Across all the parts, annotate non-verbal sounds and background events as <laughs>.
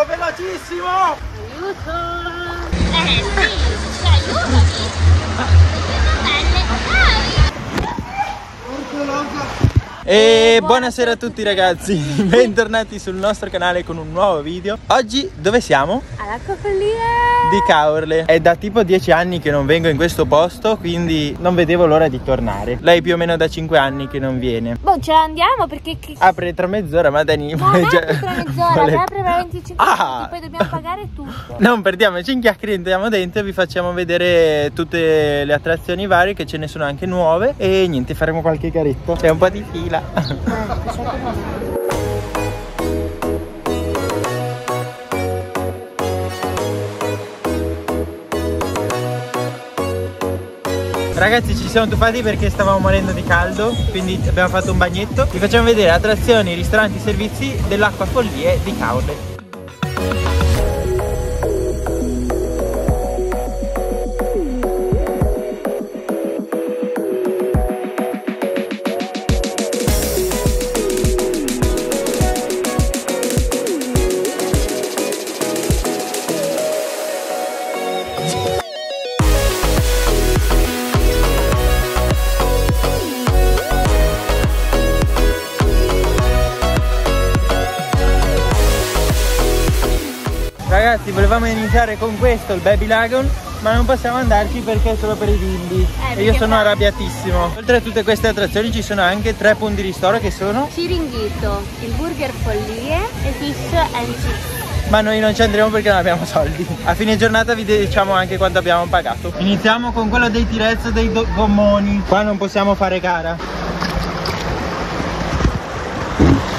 Va velocissimo! Aiuto! Eh sì, ci aiutami! <laughs> Belle, bravi! E buonasera a tutti ragazzi, <laughs> bentornati sul nostro canale con un nuovo video Oggi dove siamo? All'acqua follia! Di Caorle È da tipo 10 anni che non vengo in questo posto Quindi non vedevo l'ora di tornare Lei più o meno da 5 anni che non viene Boh, ce l'andiamo perché... Che... Apre tra mezz'ora ma Dani No, non <laughs> apre tra mezz'ora, vuole- apre tra 25 Ah! minuti Poi dobbiamo pagare tutto Non perdiamoci in chiacchiere, entriamo dentro e vi facciamo vedere tutte le attrazioni varie che ce ne sono anche nuove e niente, faremo qualche garetto. C'è un po' di fila. Ragazzi ci siamo tuffati perché stavamo morendo di caldo Quindi abbiamo fatto un bagnetto. Vi facciamo vedere attrazioni, ristoranti, servizi dell'acqua follie di Caorle Ragazzi volevamo iniziare con questo, il Baby Lagoon ma non possiamo andarci perché è solo per i bimbi. Eh, e io sono arrabbiatissimo. Oltre a tutte queste attrazioni ci sono anche tre punti ristoro che sono Ciringhito, il burger follie e fish and chips. Ma noi non ci andremo perché non abbiamo soldi. A fine giornata vi diciamo anche quanto abbiamo pagato. Iniziamo con quello dei tirezzo dei gommoni. Qua non possiamo fare gara.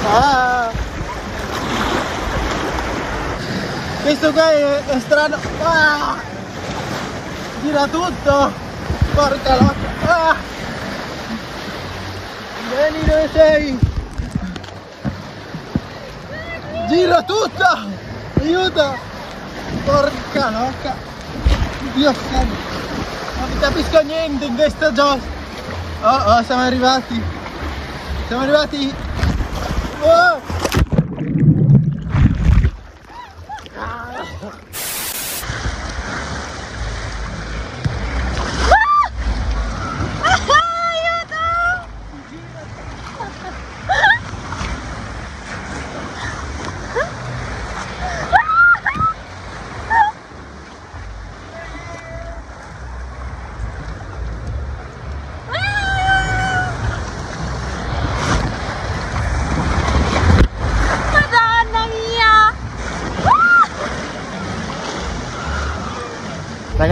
Ah! Questo qua è, è strano. Ah! Gira tutto. Porca locca ah! Vieni dove sei. Gira tutto. Aiuto. Porca locca. Dio santo. Non capisco niente in questo gioco. Oh oh siamo arrivati. Siamo arrivati. Oh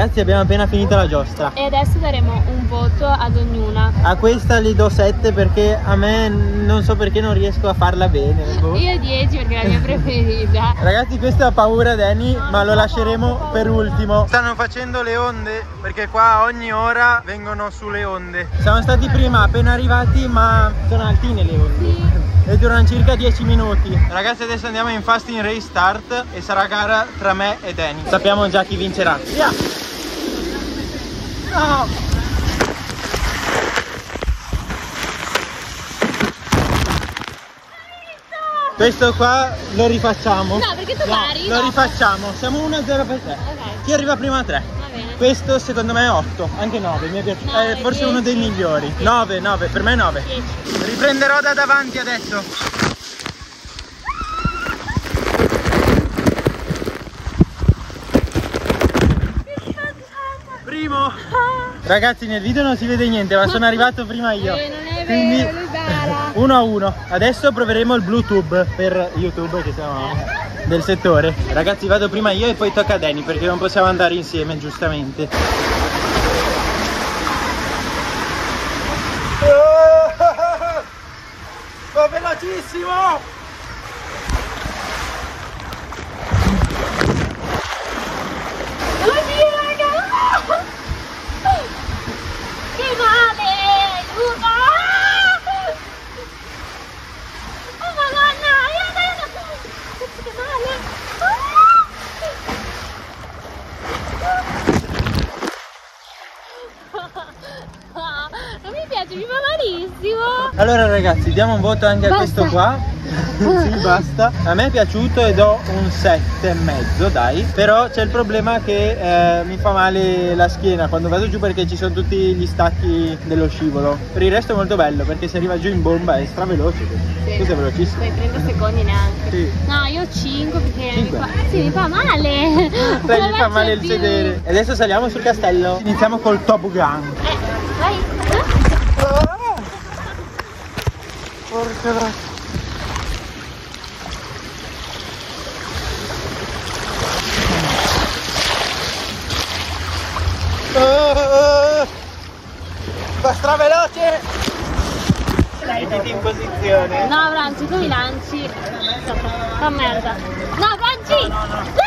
Ragazzi abbiamo appena finito la giostra. E adesso daremo un voto ad ognuna. A questa gli do 7 perché a me non so perché non riesco a farla bene boh. Io 10 perché è la mia <laughs> preferita. Ragazzi questa ha paura Danny No, ma lo lasceremo no, per paura. ultimo. Stanno facendo le onde perché qua ogni ora vengono sulle onde. Siamo stati prima appena arrivati ma sono altine le onde. Sì. E durano circa 10 minuti. Ragazzi adesso andiamo in fasting race start E sarà gara tra me e Danny Sappiamo già chi vincerà. Via! No! Questo qua lo rifacciamo No, perché tu No, pari, Lo no. rifacciamo Siamo 1-0 per te Ok, Chi arriva prima a 3? va bene Questo secondo me è 8, anche 9, mi è piaciuto. Nove, È forse uno dei migliori. 9, 9, per me 9. 10 Riprenderò da davanti adesso. Primo. Ragazzi nel video non si vede niente, ma sono arrivato prima io. Eh, non è Quindi vero, <laughs> 1 a 1. Adesso proveremo il Bluetooth per YouTube che siamo del settore. Ragazzi vado prima io e poi tocca a Danny perché non possiamo andare insieme giustamente. <laughs> Va velocissimo! Oddio raga Che male Aiuto Oh madonna Aiuto aiuto Che male Ah, <laughs> Non mi piace, mi fa malissimo Allora ragazzi diamo un voto anche a Basta. questo qua <laughs> sì, basta. A me è piaciuto e do un 7 e mezzo, dai. Però c'è il problema che eh, mi fa male la schiena quando vado giù perché ci sono tutti gli stacchi dello scivolo. Per il resto è molto bello perché si arriva giù in bomba è straveloce. Sì. Questo è velocissimo. Poi 30 secondi neanche. Sì. No, io 5 perché Cinque. Mi, fa, sì, mi fa male. <laughs> Dai, mi fa male il più. sedere. E adesso saliamo sul castello. Iniziamo col Top Gun. Eh, vai. Porca vacca. Oh, Va straveloce! Mettiti in posizione. No, Franci, tu mi lanci. Fa merda. No, Franci! No, no, no.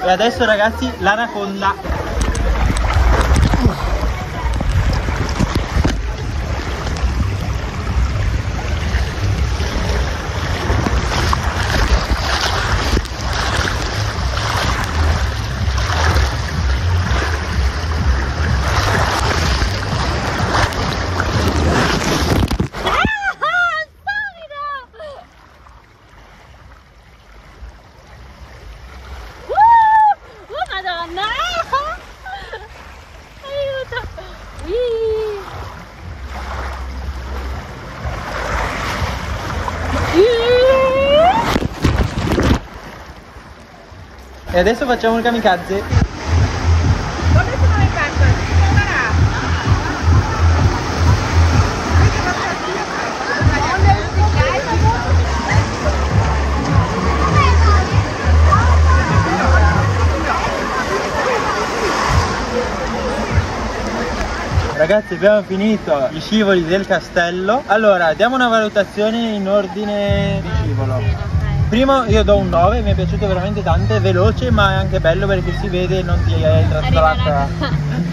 E adesso ragazzi l'anaconda. E adesso facciamo il kamikaze. Dove sono le carte? Ragazzi abbiamo finito gli scivoli del castello. Allora diamo una valutazione in ordine di scivolo. Primo io do un 9, mi è piaciuto veramente tanto, è veloce ma è anche bello perché si vede e non ti è intrazzolata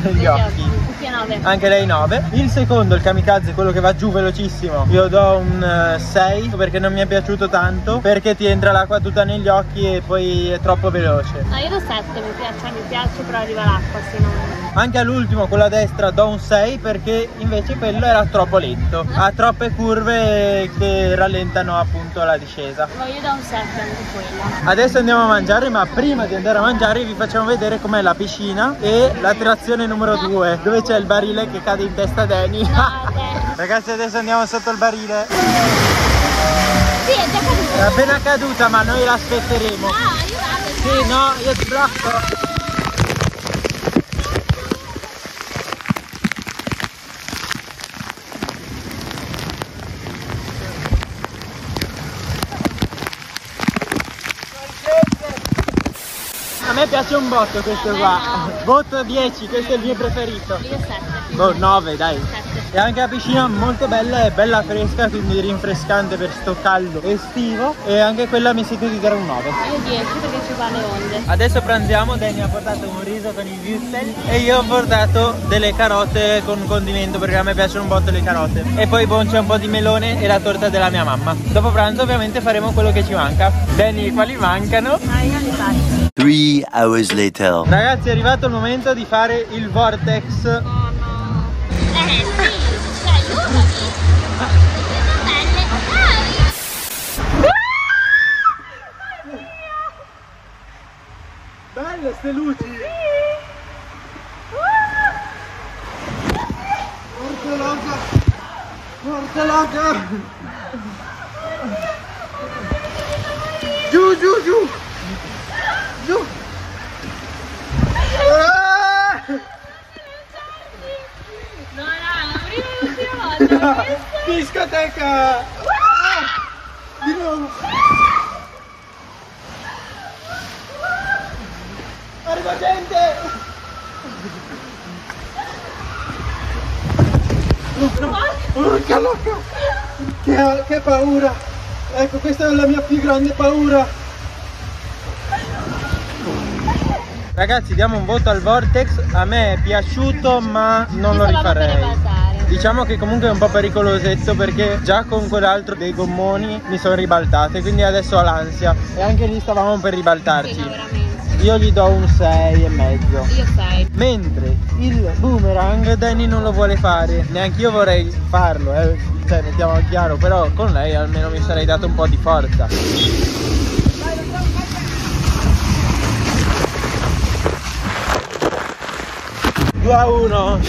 negli <laughs> occhi. Tutti a 9. Anche lei 9. Il secondo, il kamikaze, quello che va giù velocissimo, io do un eh, 6 perché non mi è piaciuto tanto, perché ti entra l'acqua tutta negli occhi e poi è troppo veloce. No, io do 7, mi piace, mi piace però arriva l'acqua, se no... Anche all'ultimo, quello a destra, do un 6 perché invece quello era troppo lento. Ha troppe curve che rallentano appunto la discesa. No, io do un 7 anche quella. Adesso andiamo a mangiare, ma prima di andare a mangiare vi facciamo vedere com'è la piscina e l'attrazione numero 2, dove c'è il barile che cade in testa a Danny. No. <laughs> Ragazzi adesso andiamo sotto il barile. Sì, è già caduto. È appena caduta ma noi l'aspetteremo. No, aiutate. Sì, no, io ti blocco. Me piace un botto questo me qua. no. Voto 10, questo è il mio preferito. Io 7. Boh, 9 dai. 7. E anche la piscina molto bella, è bella fresca, quindi rinfrescante per sto caldo estivo. E anche quella mi sento di dare un 9. Io 10 perché ci va le onde. Adesso pranziamo, Danny ha portato un riso con i würstel e io ho portato delle carote con condimento perché a me piacciono un botto le carote. E poi bon c'è un po' di melone e la torta della mia mamma. Dopo pranzo ovviamente faremo quello che ci manca. Danny, quali mancano? No, io li faccio. Three hours later. Ragazzi è arrivato il momento di fare il vortex. Oh no. Eh sì, cioè aiutami. Sono belle. Belle ste luci! Porca loca! Porca loca! Giù, giù, giù! Giù! Ah! No, no, la prima e l'ultima volta. ho visto? Discoteca! Ah! Di nuovo! Arriva gente! Porca loca! Che, che paura! Ecco, questa è la mia più grande paura! Ragazzi, diamo un voto al Vortex. A me è piaciuto, ma non lo rifarei. Diciamo che comunque è un po' pericolosetto perché già con quell'altro dei gommoni mi sono ribaltate, quindi adesso ho l'ansia. E anche lì stavamo per Sì, ribaltarci. no, veramente. Io gli do un 6 e mezzo. Io sei. Mentre il boomerang Danny non lo vuole fare, neanche io vorrei farlo, eh. Cioè, mettiamo chiaro, però con lei almeno mi sarei dato un po' di forza. 2 a 1.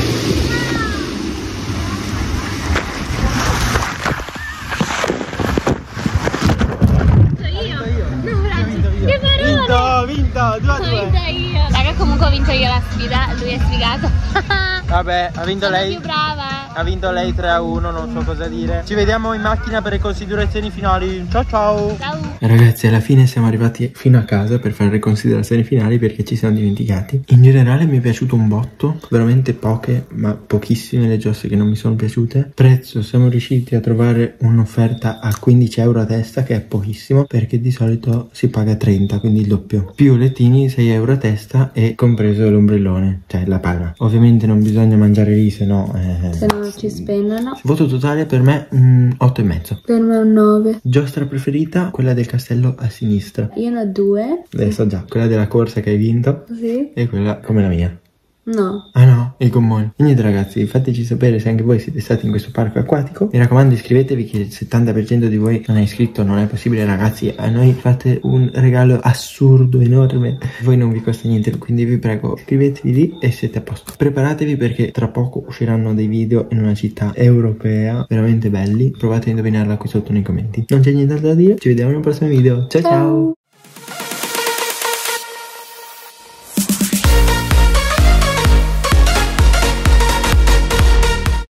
Comunque ho vinto io la sfida. Lui è sfigato. <laughs> Vabbè, ha vinto Sono lei. più brava. Ha vinto lei 3 a 1, non so cosa dire. Ci vediamo in macchina per le considerazioni finali. Ciao ciao. Ciao. Ragazzi, alla fine siamo arrivati fino a casa per fare le considerazioni finali perché ci siamo dimenticati. In generale mi è piaciuto un botto, veramente poche, ma pochissime le giostre che non mi sono piaciute. Prezzo, siamo riusciti a trovare un'offerta a 15 euro a testa, che è pochissimo, perché di solito si paga 30, quindi il doppio. Più lettini 6 euro a testa e compreso l'ombrellone, cioè la paga. Ovviamente non bisogna mangiare lì, se no... eh, Se no ci spendono. Voto totale per me mm, 8 e mezzo. Per me un 9. Giostra preferita, quella del castello a sinistra. Io ne ho due. Adesso già, quella della corsa che hai vinto Sì? e quella come la mia. No. Ah no, i gommoni. Niente ragazzi, fateci sapere se anche voi siete stati in questo parco acquatico. Mi raccomando iscrivetevi che il 70% di voi non è iscritto, non è possibile ragazzi. A noi fate un regalo assurdo, enorme. Voi non vi costa niente, quindi vi prego iscrivetevi lì e siete a posto. Preparatevi perché tra poco usciranno dei video in una città europea veramente belli. Provate a indovinarla qui sotto nei commenti. Non c'è nient'altro da dire, ci vediamo nel prossimo video. ciao. ciao.